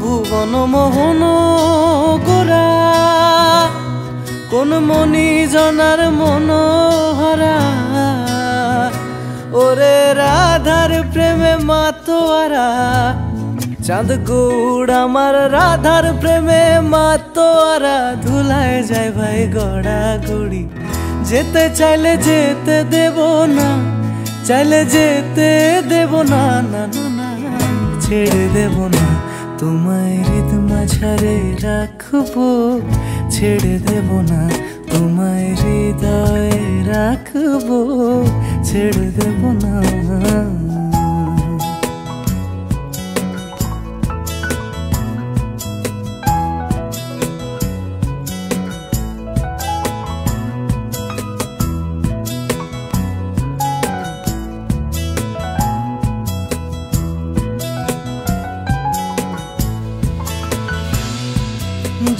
ভুবন মোহন গোরা কোন মনি জনার মনোহরা। ওরে রাধার প্রেমে মাতোয়ারা। চাঁদ গৌড় আমার রাধার প্রেমে মাতোয়ারা। ধুলায় যায় ভাই গড়া গড়ি যেতে চাইলে যেতে দেব না। চাইলে যেতে দেব ছেড়ে দেব না। তোমায় হৃদ মাঝারে রাখব, ছেড়ে দেব না। তোমায় হৃদয়ে রাখব, ছেড়ে দেব না।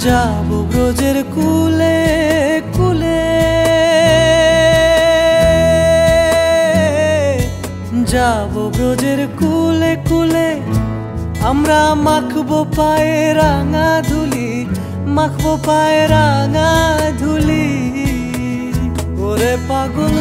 যাব ব্রজের কুলে কুলে। যাব ব্রজের কুলে কুলে। আমরা মাখবো পায়ে রাঙা ধুলি, মাখবো পায়ে রাঙা ধুলি। ওরে পাগল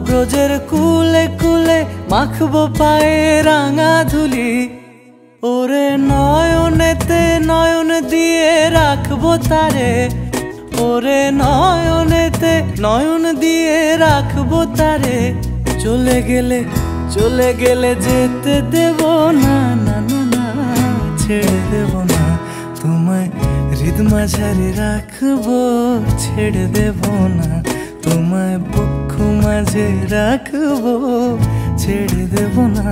ব্রজের কুলে কুলে মাখবো পায়ে রাঙা ধুলি। ওরে নয়নেতে নয়ন দিয়ে রাখব তারে। ওরে নয়নেতে নয়ন দিয়ে রাখব তারে। চলে গেলে চলে গেলে যেতে দেব না না না ছেড়ে দেব না। তোমায় হৃদ রাখব, ছেড়ে দেব না। তোমায় মাঝে রাখব ছেড়ে দেব না।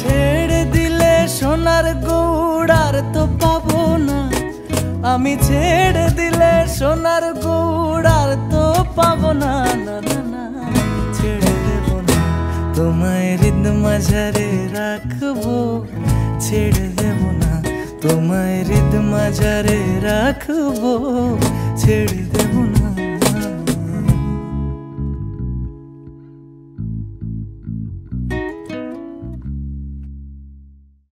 ছেড়ে দিলে সোনার গৌড়ার তো আমি ছেড়ে দিলে সোনার গুড়ার তো পাবো না না। ছেড়ে দেব না, তোমায় হৃদ মাঝারে রাখব। ছেড়ে দেব না, তোমায় হৃদ মাঝারে রাখব। ছেড়ে দেব